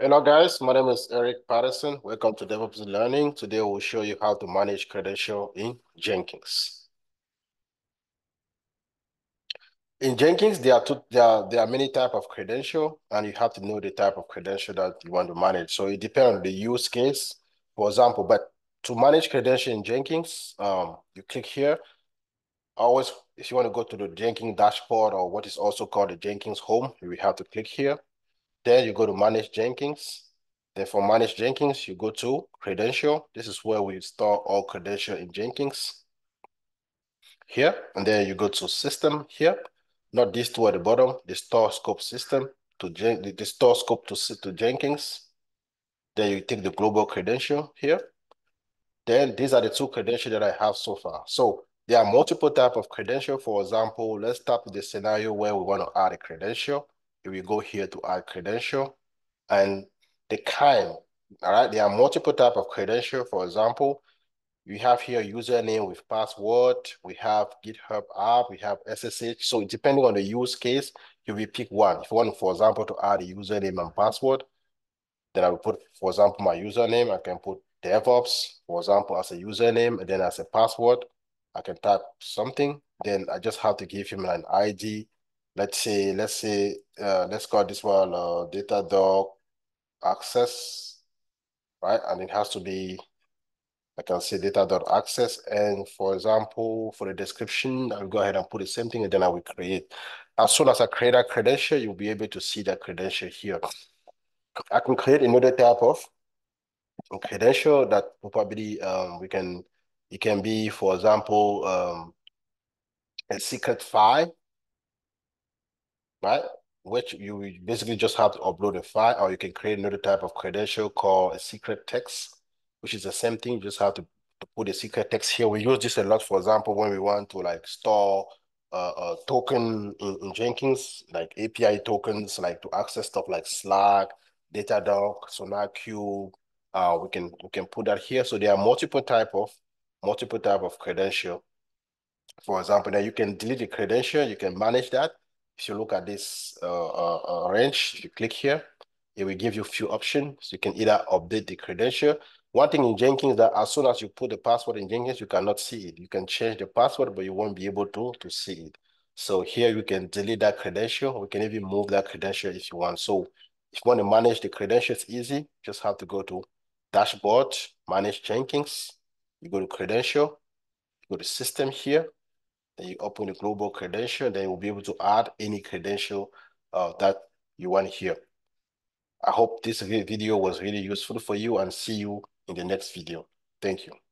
Hello guys, my name is Eric Patterson. Welcome to DevOps Learning. Today we'll show you how to manage credential in Jenkins. In Jenkins, there are two, there are, there are many type of credential and you have to know the type of credential that you want to manage. So it depends on the use case, for example, but to manage credential in Jenkins, um, you click here. Always, if you want to go to the Jenkins dashboard or what is also called the Jenkins home, you have to click here. Then you go to manage Jenkins. Then for manage Jenkins, you go to credential. This is where we store all credential in Jenkins. Here, and then you go to system here. Not these two at the bottom, the store scope system to Jen the store scope to, to Jenkins. Then you take the global credential here. Then these are the two credentials that I have so far. So there are multiple type of credential. For example, let's start with the scenario where we want to add a credential we go here to add credential and the kind, all right? There are multiple type of credential. For example, we have here username with password, we have GitHub app, we have SSH. So depending on the use case, you will pick one. If you want, for example, to add a username and password, then I will put, for example, my username, I can put DevOps, for example, as a username, and then as a password, I can type something. Then I just have to give him an ID let's say, let's say, uh, let's call this one uh, Datadog access, right? And it has to be, I can say Datadog access. And for example, for the description, I'll go ahead and put the same thing and then I will create. As soon as I create a credential, you'll be able to see that credential here. I can create another type of credential that probably um, we can, it can be, for example, um, a secret file right? Which you basically just have to upload a file or you can create another type of credential called a secret text, which is the same thing. You just have to, to put a secret text here. We use this a lot, for example, when we want to like store uh, a token in, in Jenkins, like API tokens, like to access stuff like Slack, Datadog, SonarQube. Uh, we can we can put that here. So there are multiple type of multiple type of credential. For example, now you can delete the credential, you can manage that if you look at this uh, uh, uh, range, if you click here, it will give you a few options. You can either update the credential. One thing in Jenkins that as soon as you put the password in Jenkins, you cannot see it. You can change the password, but you won't be able to, to see it. So here you can delete that credential. We can even move that credential if you want. So if you want to manage the credentials easy, just have to go to dashboard, manage Jenkins. You go to credential, you go to system here, then you open the global credential, then you'll be able to add any credential uh, that you want here. I hope this video was really useful for you and see you in the next video. Thank you.